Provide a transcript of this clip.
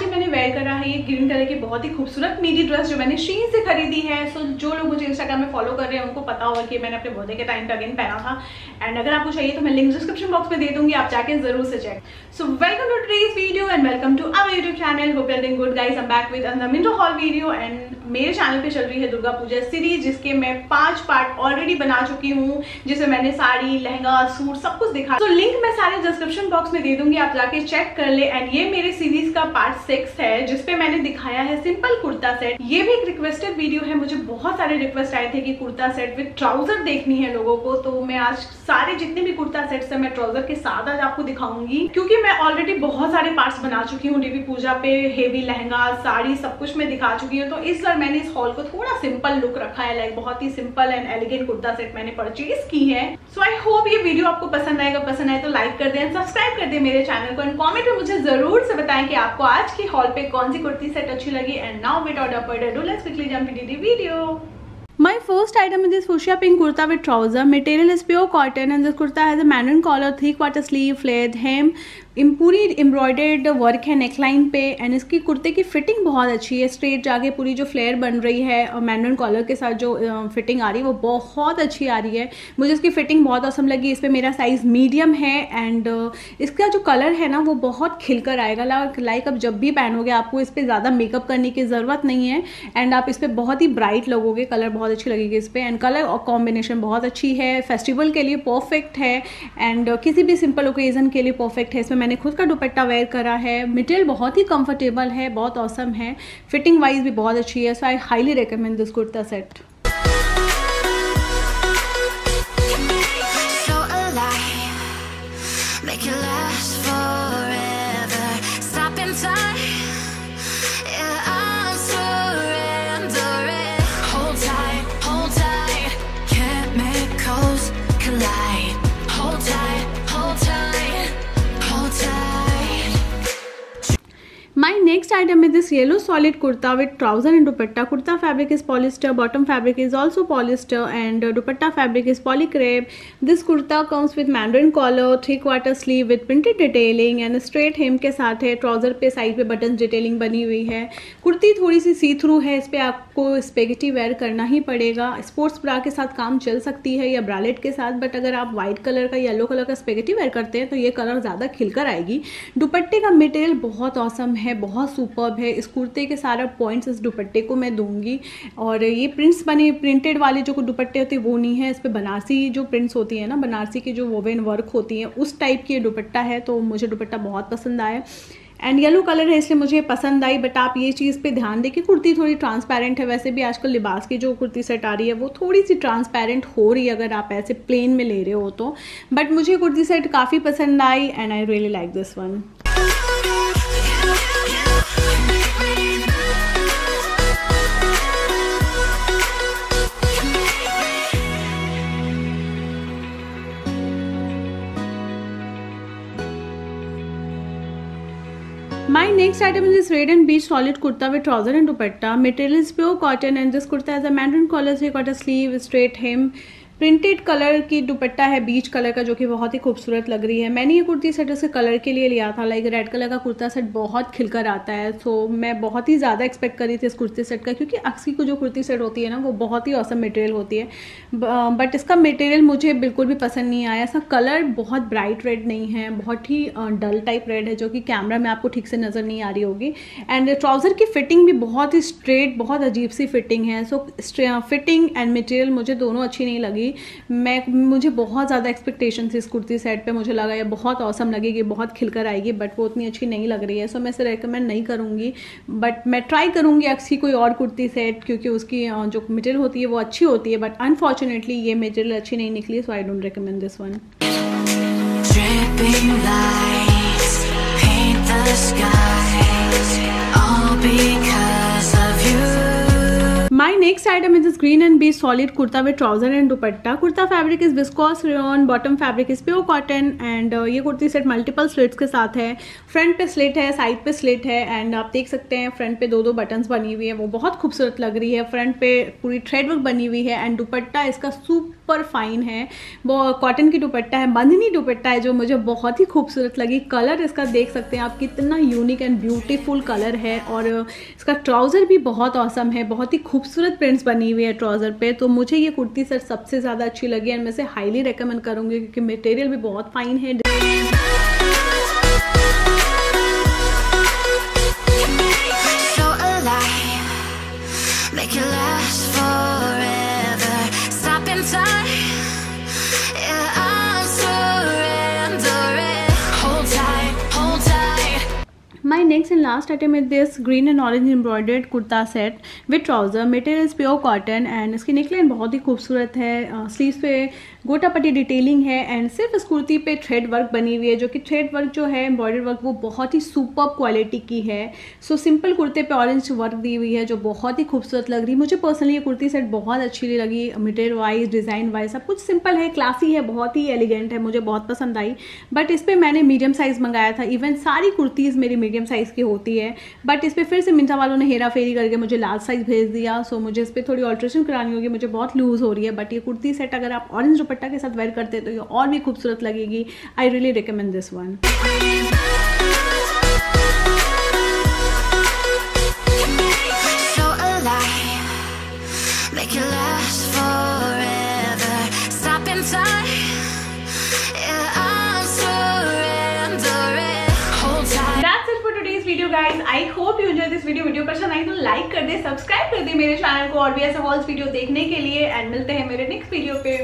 ही मैंने वेयर करा है ये ग्रीन कलर की बहुत ही खूबसूरत मेरी ड्रेस जो मैंने शीन से खरीदी है। सो जो लोग मुझे इंस्टाग्राम में फॉलो कर रहे हैं, उनको पता होगा कि मैंने अपने बर्थडे के टाइम पे अगेन पहना था। एंड अगर आपको चाहिए तो मैं लिंक डिस्क्रिप्शन बॉक्स में दे दूँगी, आप जाके ज़रूर से check so welcome to today's video and welcome to our YouTube channel hope you good guys am back with Minto Hall video and मेरे चैनल पे चल रही है दुर्गा पूजा सीरीज़ जिसके मैं पाँच पार्ट ऑलरेडी बना चुकी हूँ, जिसमें मैंने साड़ी, लहंगा, सूट, सब कुछ दिखा। तो लिंक मैं सारे डिस्क्रिप्शन बॉक्स में दे दूँगी, आप जाके चेक कर ले। एंड ये मेरे सीरीज़ का पार्ट सिक्स है जिसपे मैंने दिखाया है सिंपल कुर्ता सेट ये भी एक रिक्वेस्टेड वीडियो है, मुझे बहुत सारे रिक्वेस्ट आए थे कि कुर्ता सेट विद ट्राउज़र देखनी है लोगों को तो मैं आज सारे जितने भी कुर्ता सेट्स है, मैं ट्राउज़र के साथ आज आपको दिखाऊँगी, क्योंकि मैं ऑलरेडी बहुत सारे पार्ट्स बना चुकी हूँ देवी पूजा पे हेवी लहंगा, साड़ी, सब कुछ मैं दिखा चुकी हूँ तो इस बार मैंने इस हॉल को थोड़ा सिंपल लुक रखा है लाइक बहुत ही simple and elegant kurta set मैंने परचेज की है। सो आई होप ये वीडियो आपको पसंद आएगा पसंद आए तो लाइक कर दें सब्सक्राइब कर दें मेरे चैनल को एंड कॉमेंट में मुझे ज़रूर से बताएँ कि आपको आज की हॉल पे कौन सी कुर्ती सेट अच्छी लगी एंड नाउ विट ऑर्डर पर do let's quickly jump into the video My first item is this fuchsia pink kurta with trouser. Material is pure cotton and this kurta has a mandarin collar, three quarter sleeve, flared hem, पूरी embroidered work है neckline पे and इसकी कुर्ते की fitting बहुत अच्छी है। Straight जाके पूरी जो फ्लेयर बन रही है और मैनुअल कॉलर के साथ जो फिटिंग आ रही है, वो बहुत अच्छी आ रही है। मुझे इसकी फिटिंग बहुत औसम लगी। इस पर मेरा साइज़ मीडियम है एंड इसका जो कलर है ना, वो बहुत खिलकर आएगा। लाइक लाइक अब जब भी पहनोगे, आपको इस पर ज़्यादा मेकअप करने की ज़रूरत नहीं है एंड आप इस पर बहुत ही ब्राइट लगोगे। कलर बहुत अच्छी लगेगी इस पर एंड कलर और कॉम्बिनेशन बहुत अच्छी है। फेस्टिवल के लिए परफेक्ट है एंड किसी भी सिंपल ओकेजन के लिए परफेक्ट है। इसमें मैंने खुद का दुपट्टा वेयर करा है। मटेरियल बहुत ही कंफर्टेबल है, बहुत औसम है। फिटिंग वाइज भी बहुत अच्छी है so I highly recommend this kurta set item is this yellow solid kurta with trouser and dupatta. Kurta fabric is polyester, bottom fabric is also polyester and uh, dupatta fabric is polycrepe. This kurta comes with mandarin collar, three quarter sleeve with printed detailing and straight hem के साथ है trouser पे side पे button detailing बनी हुई है कुर्ती थोड़ी सी सी through है इस पर आपको स्पेगेटी वेयर करना ही पड़ेगा स्पोर्ट्स ब्रा के साथ काम चल सकती है या ब्रालेट के साथ बट अगर आप व्हाइट कलर का येलो कलर का स्पेगेटी वेयर करते हैं तो ये कलर ज़्यादा खिलकर आएगी दुपट्टे का मटेरियल बहुत औसम है है बहुत सुपर्ब है। इस कुर्ते के सारा पॉइंट्स इस दुपट्टे को मैं दूँगी। और ये प्रिंट्स बने प्रिंटेड वाले जो दुपट्टे होते हैं, वो नहीं है। इस पर बनारसी जो प्रिंट्स होती है ना, बनारसी की जो वोवेन वर्क होती है, उस टाइप की दुपट्टा है तो मुझे दुपट्टा बहुत पसंद आया। एंड येलो कलर है, इसलिए मुझे पसंद आई बट आप ये चीज़ पे ध्यान दें कि कुर्ती थोड़ी ट्रांसपेरेंट है। वैसे भी आजकल लिबास की जो कुर्ती सेट आ रही है, वो थोड़ी सी ट्रांसपेरेंट हो रही है, अगर आप ऐसे प्लेन में ले रहे हो तो। बट मुझे कुर्ती सेट काफ़ी पसंद आई and I really like this one next item is red and beige solid kurta with trouser and dupatta material pure cotton and this kurta has a mandarin collar से quarter sleeve straight hem printed colour की दुपट्टा है beige colour का, जो कि बहुत ही खूबसूरत लग रही है। मैंने ये कुर्ती सेट उसके कलर के लिए लिया था लाइक रेड कलर का कुर्ता सेट बहुत खिलकर आता है। सो मैं बहुत ही ज़्यादा एक्सपेक्ट करी थी इस कुर्ती सेट का, क्योंकि अक्सी को जो कुर्ती सेट होती है ना, वो बहुत ही औसम मटेरियल होती है। बट इसका मटेरियल मुझे बिल्कुल भी पसंद नहीं आया। इसका कलर बहुत ब्राइट रेड नहीं है, बहुत ही डल टाइप रेड है, जो कि कैमरा में आपको ठीक से नज़र नहीं आ रही होगी। एंड ट्राउज़र की फिटिंग भी बहुत ही स्ट्रेट बहुत अजीब सी फिटिंग है। सो फिटिंग एंड मटेरियल मुझे दोनों अच्छी नहीं लगी। मैं, मुझे बहुत ज़्यादा एक्सपेक्टेशन थी इस कुर्ती सेट पे। मुझे लगा, ये बहुत औसम लगेगी, बहुत खिलकर आएगी बट वो उतनी अच्छी नहीं लग रही है। सो मैं इसे रेकमेंड नहीं करूँगी बट मैं ट्राई करूँगी अच्छी कोई और कुर्ती सेट क्योंकि उसकी जो मटेरियल होती है वो अच्छी होती है बट अनफॉर्चुनेटली ये मटेरियल अच्छी नहीं निकली so I don't recommend this one all because of you my next item is is green and beige solid kurta with trouser and dupatta kurta fabric is viscose rayon bottom fabric is pure cotton and ये kurti set multiple slits के साथ है। Front पे slit है side पे slit है and आप देख सकते हैं फ्रंट पे दो दो बटन बनी हुई है। वो बहुत खूबसूरत लग रही है। फ्रंट पे पूरी थ्रेडवर्क बनी हुई है एंड दुपट्टा इसका सुपर सुपर फाइन है। वो कॉटन की दुपट्टा है, बंधनी दुपट्टा है, जो मुझे बहुत ही खूबसूरत लगी। कलर इसका देख सकते हैं आप, कितना यूनिक एंड ब्यूटीफुल कलर है और इसका ट्राउज़र भी बहुत औसम है। बहुत ही खूबसूरत प्रिंट्स बनी हुई है ट्राउज़र पर तो मुझे ये कुर्ती सर सबसे ज़्यादा अच्छी लगी एंड मैं इसे हाईली रिकमेंड करूँगी क्योंकि मटेरियल भी बहुत फाइन है। Next and last item is this green and orange embroidered kurta set with trouser. Material is pure cotton and इसकी नेकलाइन बहुत ही खूबसूरत है। स्लीव्स पे गोटा पट्टी डिटेलिंग है एंड सिर्फ़ इस कुर्ती पे थ्रेड वर्क बनी हुई है जो कि थ्रेड वर्क जो है एम्ब्रॉयडर वर्क वो बहुत ही सुपर क्वालिटी की है। सो सिंपल कुर्ते पे ऑरेंज वर्क दी हुई है जो बहुत ही खूबसूरत लग रही है। मुझे पर्सनली ये कुर्ती सेट बहुत अच्छी लगी। मटेरियल वाइज डिज़ाइन वाइज सब कुछ सिंपल है क्लासी है, बहुत ही एलिगेंट है। मुझे बहुत पसंद आई। बट इस पर मैंने मीडियम साइज़ मंगाया था। इवन सारी कुर्तीज़ मेरी मीडियम मीडियम साइज़ की होती है। बट इस पर फिर से मिंटा वालों ने हेरा फेरी करके मुझे लार्ज साइज़ भेज दिया। सो मुझे इस पर थोड़ी ऑल्ट्रेशन करानी होगी। मुझे बहुत लूज़ हो रही है। बट ये कुर्ती सेट अगर आप ऑरेंज दुपट्टा के साथ वेयर करते हैं तो ये और भी खूबसूरत लगेगी। I really recommend this one guys I hope you enjoy this video video पसंद आई तो लाइक कर दे सब्सक्राइब कर दे मेरे चैनल को और भी ऐसे वॉल्स वीडियो देखने के लिए एंड मिलते हैं मेरे नेक्स्ट वीडियो पे.